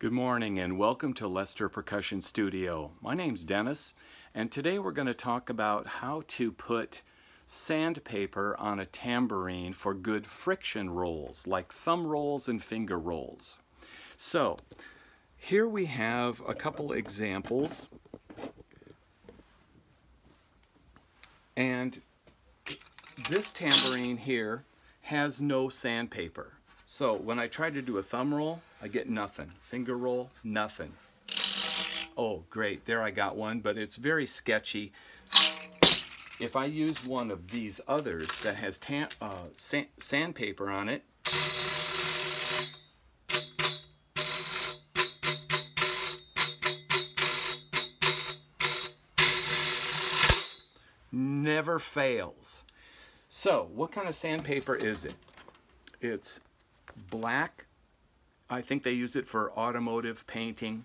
Good morning and welcome to Lester Percussion Studio. My name's Dennis and today we're going to talk about how to put sandpaper on a tambourine for good friction rolls like thumb rolls and finger rolls. So here we have a couple examples and this tambourine here has no sandpaper. So when I try to do a thumb roll, I get nothing. Finger roll, nothing. Oh, great, there I got one, but it's very sketchy. If I use one of these others that has uh, sand sandpaper on it, never fails. So, what kind of sandpaper is it? It's black. I think they use it for automotive painting.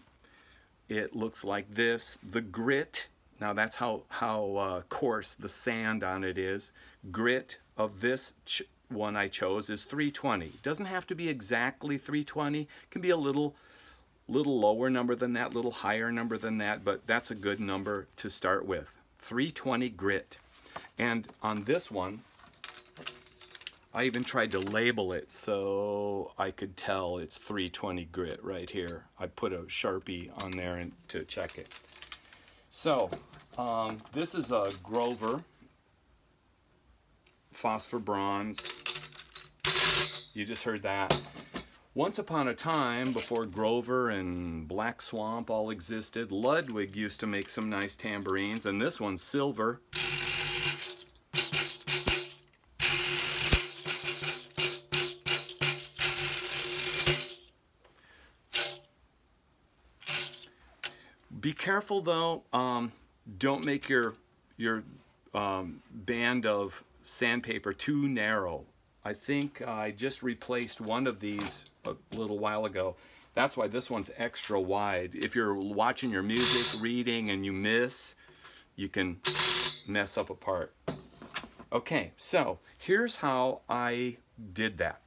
It looks like this. The grit, now that's how, how uh, coarse the sand on it is. Grit of this one I chose is 320. Doesn't have to be exactly 320. It can be a little little lower number than that, little higher number than that, but that's a good number to start with. 320 grit. And on this one, I even tried to label it so I could tell it's 320 grit right here. I put a Sharpie on there and, to check it. So, um, this is a Grover phosphor bronze. You just heard that. Once upon a time, before Grover and Black Swamp all existed, Ludwig used to make some nice tambourines, and this one's silver. Be careful though, um, don't make your, your um, band of sandpaper too narrow. I think I just replaced one of these a little while ago. That's why this one's extra wide. If you're watching your music, reading, and you miss, you can mess up a part. Okay, so here's how I did that.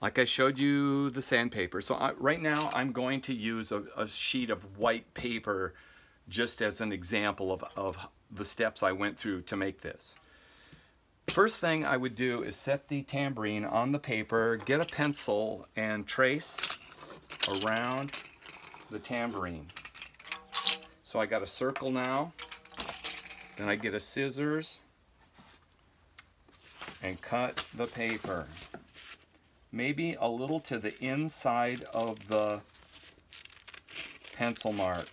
Like I showed you the sandpaper. So I, right now I'm going to use a, a, sheet of white paper just as an example of, of the steps I went through to make this. First thing I would do is set the tambourine on the paper, get a pencil and trace around the tambourine. So I got a circle now. Then I get a scissors and cut the paper maybe a little to the inside of the pencil mark.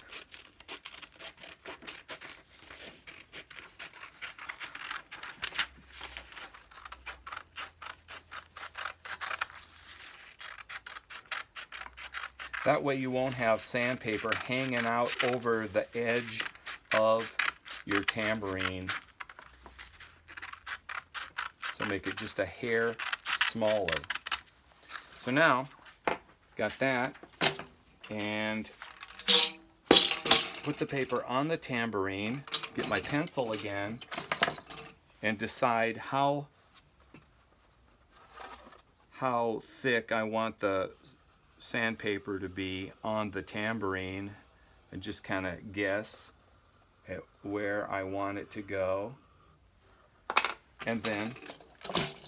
That way you won't have sandpaper hanging out over the edge of your tambourine. So make it just a hair smaller. So now, got that, and put the paper on the tambourine, get my pencil again, and decide how how thick I want the sandpaper to be on the tambourine and just kind of guess at where I want it to go. And then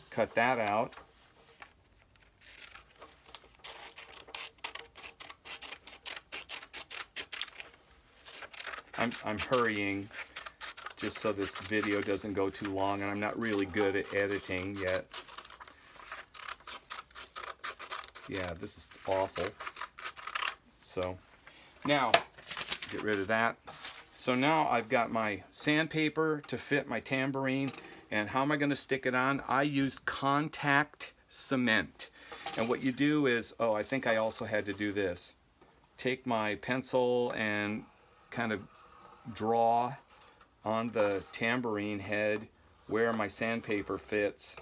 cut that out I'm, I'm hurrying just so this video doesn't go too long and I'm not really good at editing yet. Yeah, this is awful. So now, get rid of that. So now I've got my sandpaper to fit my tambourine and how am I going to stick it on? I use contact cement. And what you do is, oh, I think I also had to do this. Take my pencil and kind of draw on the tambourine head where my sandpaper fits.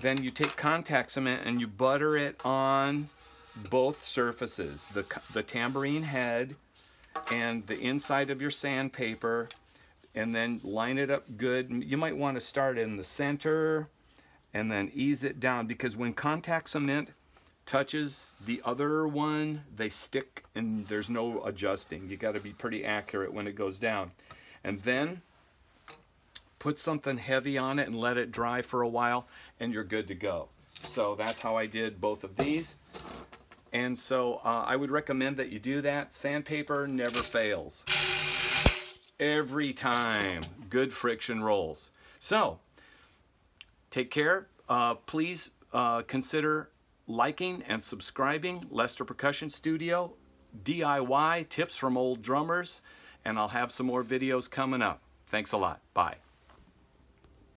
Then you take contact cement and you butter it on both surfaces, the, the tambourine head and the inside of your sandpaper, and then line it up good. You might want to start in the center and then ease it down because when contact cement touches the other one, they stick and there's no adjusting. You got to be pretty accurate when it goes down. And then put something heavy on it and let it dry for a while and you're good to go. So that's how I did both of these. And so uh, I would recommend that you do that. Sandpaper never fails. Every time. Good friction rolls. So take care. Uh, please uh, consider liking and subscribing Lester Percussion Studio, DIY tips from old drummers, and I'll have some more videos coming up. Thanks a lot. Bye.